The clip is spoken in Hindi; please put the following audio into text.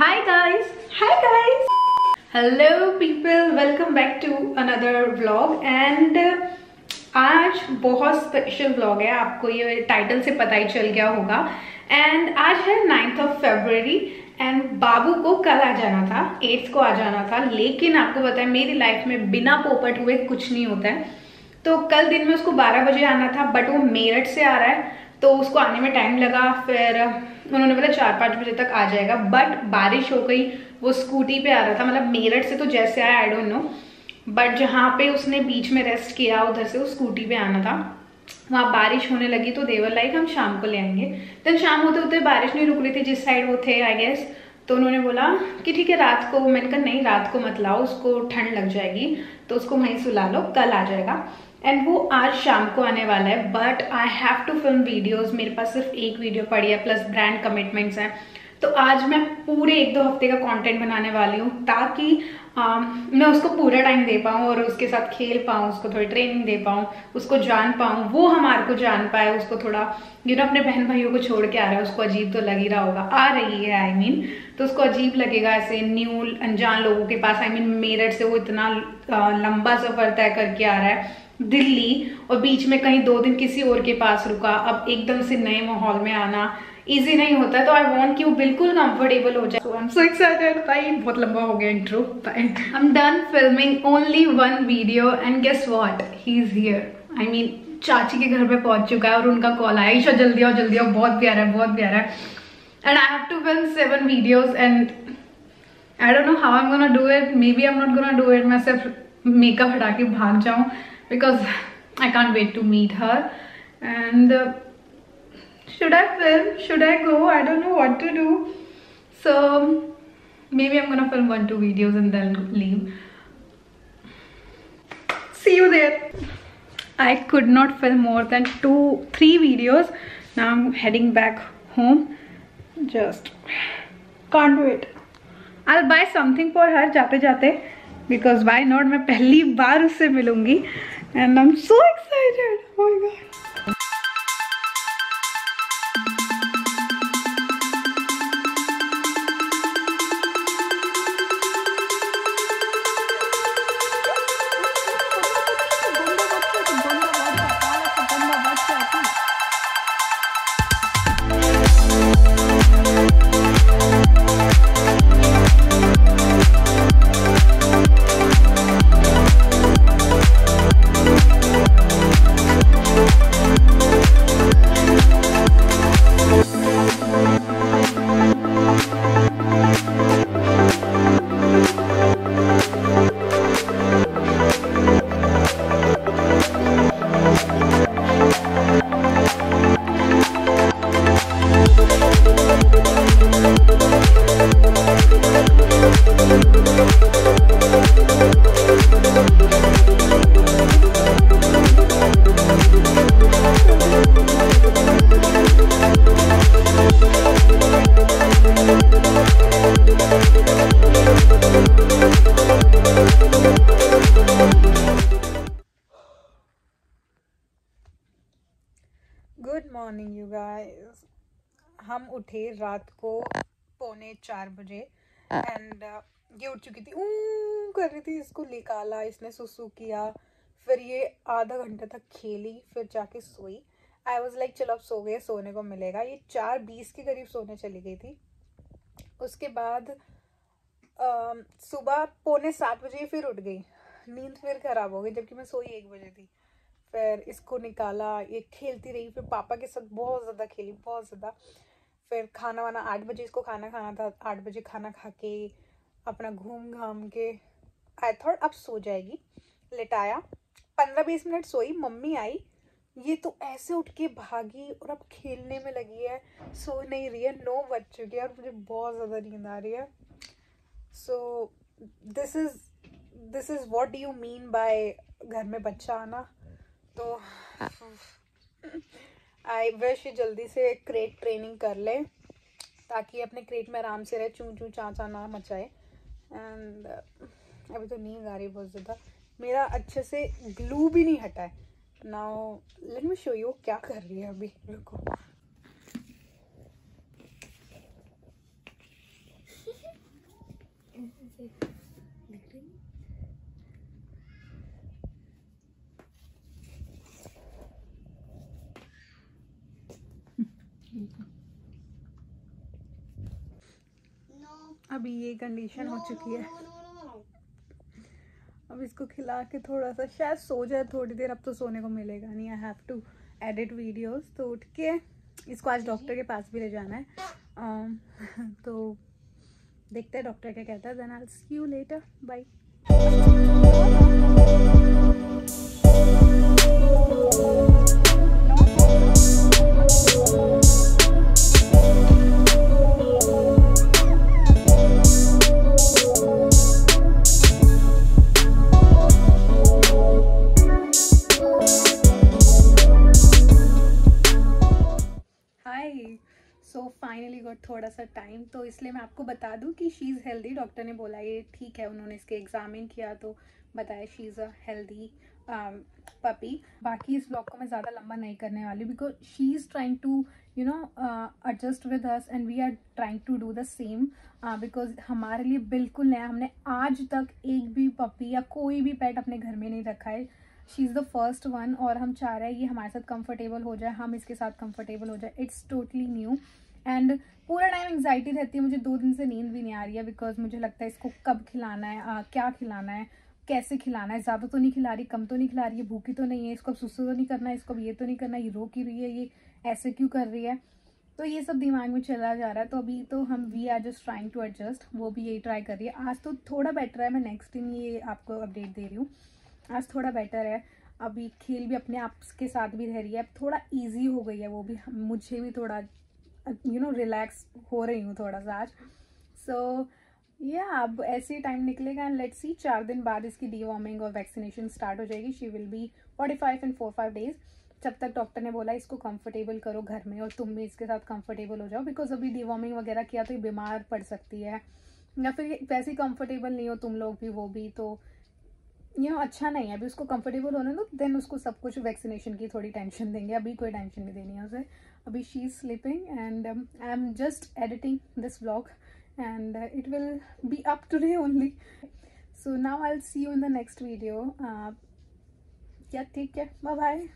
Hi guys! Hi guys! Hello people, welcome back to another vlog. And आज बहुत स्पेशल व्लॉग है. आपको ये टाइटल से पता ही चल गया होगा. एंड आज है नाइन्थ ऑफ़ फेब्रवरी एंड बाबू को कल आ जाना था. एट्थ को आ जाना था. लेकिन आपको पता है मेरी लाइफ में बिना पोपट हुए कुछ नहीं होता है. तो कल दिन में उसको 12 बजे आना था बट वो मेरठ से आ रहा है. तो उसको आने में टाइम लगा, फिर उन्होंने बोला चार पाँच बजे तक आ जाएगा बट बारिश हो गई, वो स्कूटी पे आ रहा था मतलब मेरठ से तो जैसे आया आई डोंट नो बट जहाँ पे उसने बीच में रेस्ट किया, उधर से वो स्कूटी पे आना था, वहाँ बारिश होने लगी तो देवर लाइक हम शाम को ले आएँगे. देन शाम होते होते बारिश नहीं रुक रही थी, जिस साइड वो थे आई गेस तो उन्होंने बोला कि ठीक है, रात को, मैंने कहा, नहीं, रात को मत लाओ, उसको ठंड लग जाएगी तो उसको वहीं सुला लो कल आ जाएगा. एंड वो आज शाम को आने वाला है but I have to film videos मेरे पास सिर्फ़ एक वीडियो पड़ी है प्लस ब्रांड कमिटमेंट्स हैं। तो आज मैं पूरे एक दो हफ़्ते का कंटेंट बनाने वाली हूँ, ताकि मैं उसको पूरा टाइम दे पाऊँ और उसके साथ खेल पाऊँ उसको थोड़ी ट्रेनिंग दे पाऊँ उसको जान पाऊँ वो हमारे को जान पाए उसको थोड़ा यू नो अपने बहन भाइयों को छोड़ के आ रहा है उसको अजीब तो लग ही रहा होगा। आ रही है आई I मीन mean, तो उसको अजीब लगेगा ऐसे न्यू अनजान लोगों के पास। I I mean mean, Meerut से वो इतना लंबा सफ़र तय करके आ रहा है। दिल्ली और बीच में कहीं दो दिन किसी और के पास रुका। अब एकदम से नए माहौल में आना इजी नहीं होता है तो आई वांट कि वो बिल्कुल कंफर्टेबल हो जाए। सो आई एम सो एक्साइटेड भाई बहुत लंबा हो गया intro I am done filming only one video and guess what he is here I mean चाची के घर पे पहुँच चुका है और उनका कॉल आया ईशा जल्दी आओ जल्दी आओ। बहुत प्यारा है बहुत प्यारा है। And I have to film seven videos and I don't know how I am gonna do it maybe I am not gonna do it मैं सिर्फ़ मेकअप हटा के भाग जाऊँ because I can't wait to meet her uh, should I film should I go I don't know what to do so maybe I'm gonna film one two videos and then leave see you there I could not film more than two three videos now I'm heading back home just can't wait I'll buy something for her जाते जाते बिकॉज वाई नॉट मैं पहली बार उससे मिलूंगी and I am so excited oh my god Good morning you guys हम उठे रात को पौने चार बजे एंड uh, ये उठ चुकी थी। ऊ कर रही थी इसको निकाला इसने सुसु किया। फिर ये आधा घंटा तक खेली फिर जाके सोई। आई वॉज़ लाइक चलो अब सो गए सोने को मिलेगा। ये चार बीस के करीब सोने चली गई थी। उसके बाद uh, सुबह पौने सात बजे फिर उठ गई। नींद फिर खराब हो गई जबकि मैं सोई एक बजे थी। फिर इसको निकाला, ये खेलती रही, फिर पापा के साथ बहुत ज़्यादा खेली, बहुत ज़्यादा। फिर खाना वाना आठ बजे इसको खाना खाना था, आठ बजे खाना खा के अपना घूम घाम के, आई थॉट अब सो जाएगी। लेटाया, पंद्रह बीस मिनट सोई, मम्मी आई। ये तो ऐसे उठ के भागी और अब खेलने में लगी है। सो नहीं रही है, नो बज चुकी है और मुझे बहुत ज़्यादा नींद आ रही है। So this is this is what do you mean by घर में बच्चा आना? तो आई विश जल्दी से क्रेट ट्रेनिंग कर ले ताकि अपने क्रेट में आराम से रहे चूँ चूँ चा चा ना मचाए। एंड अभी तो नींद आ रही है बहुत ज़्यादा। मेरा अच्छे से ग्लू भी नहीं हटा है। Now let me show you क्या कर रही है अभी। रुको। दिख रही अभी ये कंडीशन हो चुकी है। अब इसको खिला के थोड़ा सा शायद सो जाए थोड़ी देर अब तो सोने को मिलेगा नहीं। I have to edit videos तो उठ के इसको आज डॉक्टर के पास भी ले जाना है। आ, तो देखते हैं डॉक्टर क्या कहता है then I see you later bye थोड़ा सा टाइम तो इसलिए मैं आपको बता दूँ कि शी इज़ हेल्दी डॉक्टर ने बोला ये ठीक है, उन्होंने इसके एग्जामिन किया तो बताया she is a healthy puppy बाकी इस ब्लॉग को मैं ज़्यादा लंबा नहीं करने वाली because she is trying to you know adjust with us and we are trying to do the same because हमारे लिए बिल्कुल नया, हमने आज तक एक भी पपी या कोई भी पेट अपने घर में नहीं रखा है। She is the first one और हम चाह रहे हैं ये हमारे साथ कंफर्टेबल हो जाए, हम इसके साथ कंफर्टेबल हो जाए। इट्स टोटली न्यू एंगजाइटी रहती है मुझे दो दिन से नींद भी नहीं आ रही है बिकॉज़ मुझे लगता है इसको कब खिलाना है आ, क्या खिलाना है कैसे खिलाना है ज़्यादा तो नहीं खिला रही कम तो नहीं खिला रही है भूखी तो नहीं है इसको अब सुसु तो नहीं करना है इसको अब ये तो नहीं करना ये रो की रही है ये ऐसे क्यों कर रही है? तो ये सब दिमाग में चला जा रहा है तो अभी तो हम we are just trying to adjust वो भी यही ट्राई कर रही है। आज तो थोड़ा बेटर है मैं नेक्स्ट दिन ये आपको अपडेट दे रही हूँ। आज थोड़ा बेटर है अभी खेल भी अपने आप के साथ भी रह रही है अब थोड़ा ईजी हो गई है वो भी मुझे भी थोड़ा यू नो रिलैक्स हो रही हूँ थोड़ा सा आज। सो so, या yeah, अब ऐसे ही टाइम निकलेगा एंड लेट्स सी चार दिन बाद इसकी डीवॉर्मिंग और वैक्सीनेशन स्टार्ट हो जाएगी। She will be forty five and four five days जब तक डॉक्टर ने बोला इसको कंफर्टेबल करो घर में और तुम भी इसके साथ कंफर्टेबल हो जाओ बिकॉज़ अभी डीवॉर्मिंग वगैरह किया तो ये बीमार पड़ सकती है। या फिर वैसे कंफर्टेबल नहीं हो तुम लोग भी वो भी तो यू अच्छा नहीं है। अभी उसको कंफर्टेबल होने दो देन उसको सब कुछ वैक्सीनेशन की थोड़ी टेंशन देंगे। अभी कोई टेंशन नहीं देनी है उसे। अभी she is sleeping and I am just editing this blog and it will be up today only so now I see you in the next video क्या ठीक है बाय बाय